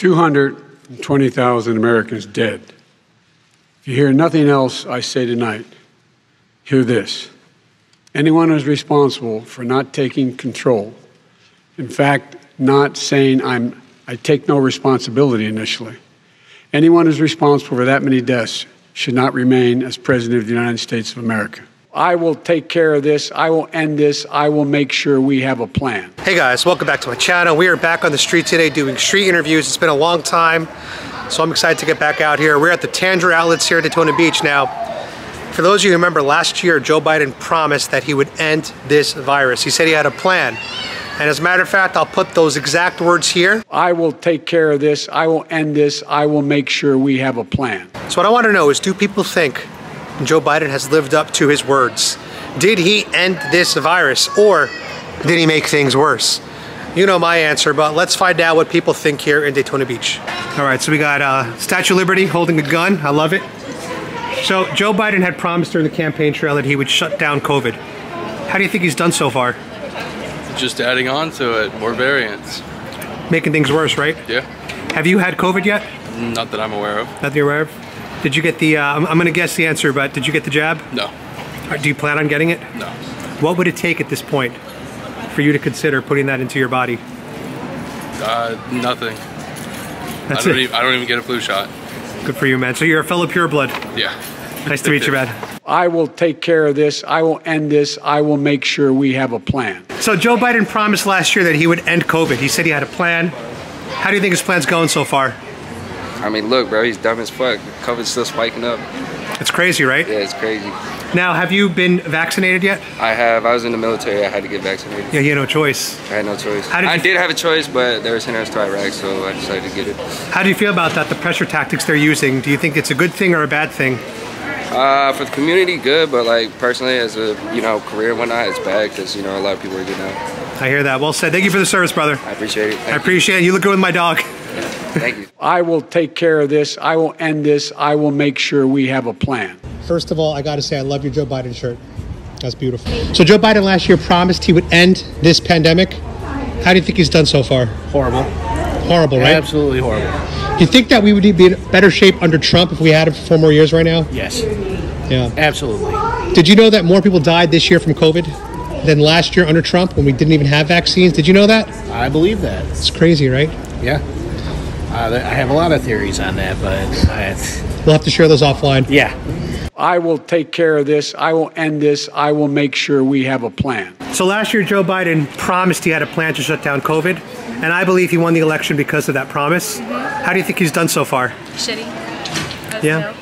220,000 Americans dead. If you hear nothing else I say tonight, hear this. Anyone who's responsible for not taking control, in fact, not saying I'm, I take no responsibility initially, anyone who's responsible for that many deaths should not remain as President of the United States of America. I will take care of this. I will end this. I will make sure we have a plan. Hey guys, welcome back to my channel. We are back on the street today doing street interviews. It's been a long time, so I'm excited to get back out here. We're at the Tanger Outlets here at Daytona Beach. Now, for those of you who remember last year, Joe Biden promised that he would end this virus. He said he had a plan. And as a matter of fact, I'll put those exact words here. I will take care of this. I will end this. I will make sure we have a plan. So what I want to know is, do people think Joe Biden has lived up to his words? Did he end this virus or did he make things worse? You know my answer, but let's find out what people think here in Daytona Beach. All right, so we got uh, Statue of Liberty holding a gun. I love it. So Joe Biden had promised during the campaign trail that he would shut down COVID. How do you think he's done so far? Just adding on to it, more variants. Making things worse, right? Yeah. Have you had COVID yet? Not that I'm aware of. Not that you're aware of? Did you get the, uh, I'm, I'm gonna guess the answer, but did you get the jab? No. Or do you plan on getting it? No. What would it take at this point for you to consider putting that into your body? Uh, nothing. That's I don't it. Even, I don't even get a flu shot. Good for you, man. So you're a fellow pureblood. Yeah. Nice to meet you, man. I will take care of this. I will end this. I will make sure we have a plan. So Joe Biden promised last year that he would end COVID. He said he had a plan. How do you think his plan's going so far? I mean, look, bro, he's dumb as fuck. COVID's still spiking up. It's crazy, right? Yeah, it's crazy. Now, have you been vaccinated yet? I have. I was in the military. I had to get vaccinated. Yeah, you had no choice. I had no choice. Did I did have a choice, but they were sending us to Iraq, so I decided to get it. How do you feel about that, the pressure tactics they're using? Do you think it's a good thing or a bad thing? Uh, for the community, good, but like personally, as a you know career and whatnot, it's bad because you know a lot of people are getting out. I hear that. Well said. Thank you for the service, brother. I appreciate it. I Thank appreciate it. You look good with my dog. you. Thank you. I will take care of this. I will end this. I will make sure we have a plan. First of all, I got to say, I love your Joe Biden shirt. That's beautiful. So, Joe Biden last year promised he would end this pandemic. How do you think he's done so far? Horrible. Horrible, right? Absolutely horrible. Do you think that we would be in better shape under Trump if we had him for four more years right now? Yes, Yeah. absolutely. Did you know that more people died this year from COVID than last year under Trump when we didn't even have vaccines? Did you know that? I believe that. It's crazy, right? Yeah. Uh, I have a lot of theories on that, but I, We'll have to share those offline. yeah. I will take care of this. I will end this. I will make sure we have a plan. So last year, Joe Biden promised he had a plan to shut down COVID, and I believe he won the election because of that promise. How do you think he's done so far? shitty. That's Yeah. no.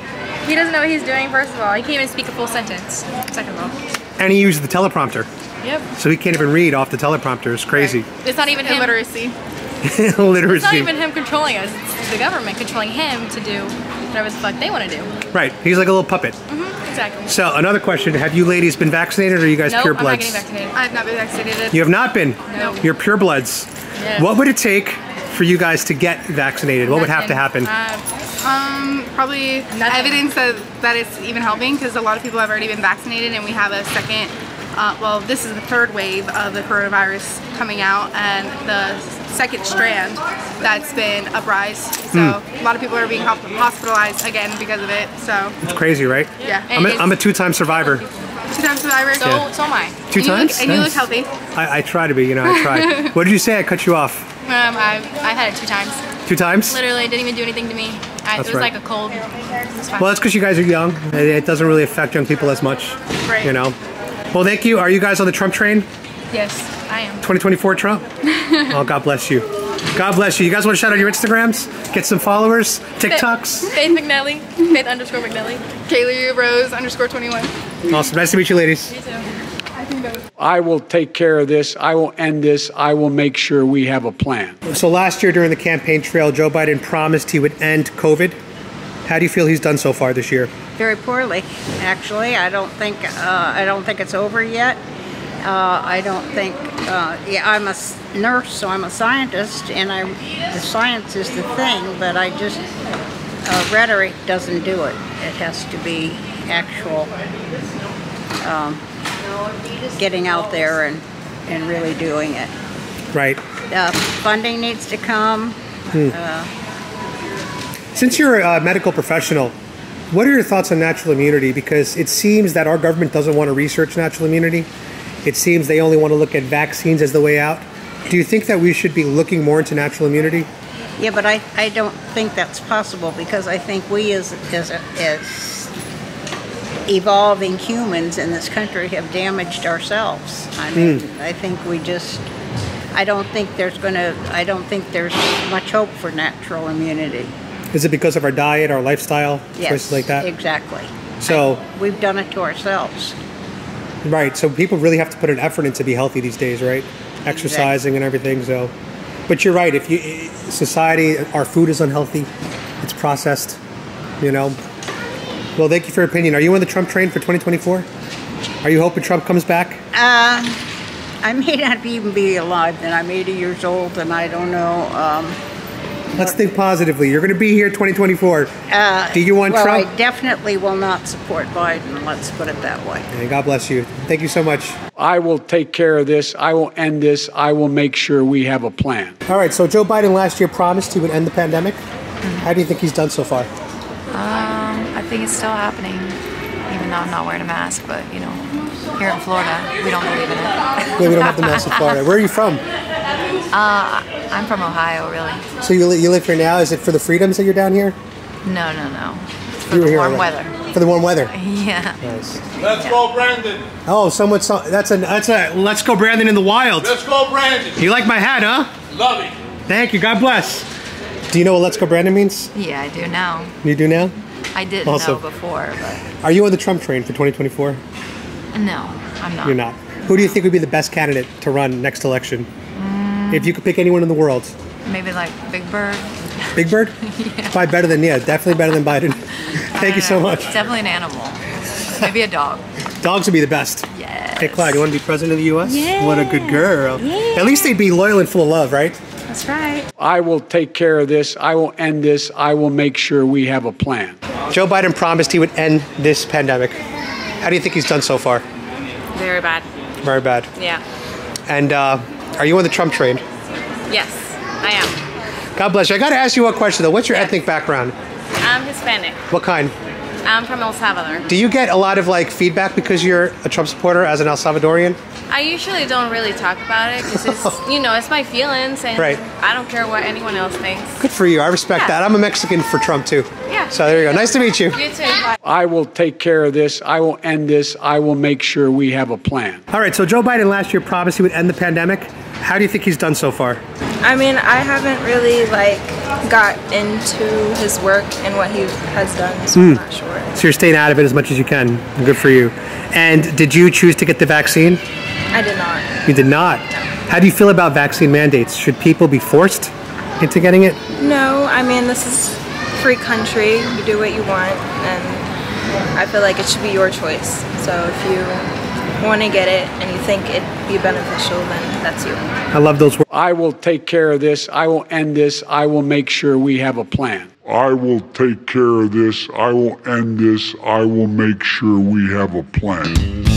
He doesn't know what he's doing, first of all. He can't even speak a full sentence, second of all. And he uses the teleprompter, Yep. so he can't even read off the teleprompter. It's crazy. It's not even him. Illiteracy. Literacy. It's not even him controlling us. It's the government controlling him to do whatever the fuck they want to do. Right. He's like a little puppet. Exactly. So another question: Have you ladies been vaccinated, or are you guys Nope, pure I'm not bloods? getting vaccinated. I've not been vaccinated. You have not been. No. You're pure bloods. Yes. What would it take for you guys to get vaccinated? What would have to happen? Uh, Um, probably Nothing. evidence that, that it's even helping because a lot of people have already been vaccinated and we have a second, uh, well, this is the third wave of the coronavirus coming out and the second strand that's been uprise. So a lot of people are being hospitalized again because of it. So it's crazy, right? yeah, I'm a, I'm a two-time survivor. Two-time survivor. so, Yeah. so am I. Two and you times. look, and you look healthy. I, I try to be. You know, I try. what did you say? I cut you off. Um, I've, I've had it two times. Two times. Literally, it didn't even do anything to me. I, it was right. like a cold. It was fine. Well, that's because you guys are young. and It doesn't really affect young people as much. Right. You know. Well, thank you. Are you guys on the Trump train? yes, I am. 2024 Trump? oh, God bless you. God bless you. You guys want to shout out your Instagrams? Get some followers? TikToks? Faith McNally. Faith underscore McNally. Kaylee Rose underscore 21. Awesome. Nice to meet you, ladies. You too. I will take care of this. I will end this. I will make sure we have a plan. So last year during the campaign trail, Joe Biden promised he would end COVID. How do you feel he's done so far this year? Very poorly, actually. I don't think uh, I don't think it's over yet. Uh, I don't think. Uh, yeah, I'm a nurse, so I'm a scientist, and I the science is the thing. But I just uh, rhetoric doesn't do it. It has to be actual um, getting out there and and really doing it. Right. Uh, funding needs to come. Uh, Since you're a uh, medical professional, what are your thoughts on natural immunity? Because it seems that our government doesn't want to research natural immunity. It seems they only want to look at vaccines as the way out. Do you think that we should be looking more into natural immunity? Yeah, but I, I don't think that's possible because I think we as, as, as evolving humans in this country have damaged ourselves. I hmm. mean, I think we just, I don't think there's gonna, I don't think there's much hope for natural immunity. Is it because of our diet, our lifestyle, Yes, choices like that? exactly. So, We've done it to ourselves. right. So people really have to put an effort in to be healthy these days, right? Exercising and everything. So, but you're right. If you society, our food is unhealthy. It's processed. You know. Well, thank you for your opinion. Are you on the Trump train for 2024? Are you hoping Trump comes back? I may not even be alive then. I'm 80 years old and I don't know. Um, Let's think positively. You're going to be here 2024. uh, Do you want well, Trump? I definitely will not support Biden. Let's put it that way. And God bless you. Thank you so much. I will take care of this. I will end this. I will make sure we have a plan. All right. So Joe Biden last year promised he would end the pandemic. How do you think he's done so far? I think it's still happening, even though I'm not wearing a mask. But you know, here in Florida, we don't believe in it. Yeah, we don't have the mask in Florida. Where are you from? Uh, I'm from Ohio, really. So you, li- you live here now? Is it for the freedoms that you're down here? No, no, no. It's for You were the here warm already. weather. For the warm weather. Yeah. Nice. Let's go, Brandon. Oh, someone saw. That's a. That's a. Let's go, Brandon, in the wild. Let's go, Brandon. You like my hat, huh? Love it. Thank you. God bless. Do you know what "Let's Go, Brandon" means? Yeah, I do now. You do now. I didn't Awesome. know before, but Are you on the Trump train for 2024? no, I'm not. You're not. Who do you think would be the best candidate to run next election? If you could pick anyone in the world, Maybe like Big Bird. Big Bird. Probably better than yeah, definitely better than Biden. Thank you so much. Definitely an animal. Maybe a dog. Dogs would be the best. Yes. Hey, Clyde, you want to be president of the U.S.? Yeah. What a good girl. Yeah. At least they'd be loyal and full of love, right? That's right. I will take care of this. I will end this. I will make sure we have a plan. Joe Biden promised he would end this pandemic. How do you think he's done so far? Very bad. Very bad. Yeah. And uh, are you on the Trump train? Yes, I am. God bless you. I got to ask you one question though. What's your ethnic background? I'm Hispanic. What kind? I'm from El Salvador. Do you get a lot of like feedback because you're a Trump supporter as an El Salvadorian? I usually don't really talk about it because it's, you know, it's my feelings and Right. I don't care what anyone else thinks. Good for you. I respect Yeah. that. I'm a Mexican for Trump too. Yeah. So there you go. Nice to meet you. You too. Bye. I will take care of this. I will end this. I will make sure we have a plan. All right. So Joe Biden last year promised he would end the pandemic. How do you think he's done so far? I mean, I haven't really like got into his work and what he has done, so I'm hmm. not sure. So you're staying out of it as much as you can. Good for you. And did you choose to get the vaccine? I did not. You did not. How do you feel about vaccine mandates? Should people be forced into getting it? No, I mean, this is a free country. You do what you want, and I feel like it should be your choice. So if you want to get it and you think it'd be beneficial, then that's you. I love those words. I will take care of this. I will end this. I will make sure we have a plan. I will take care of this. I will end this. I will make sure we have a plan.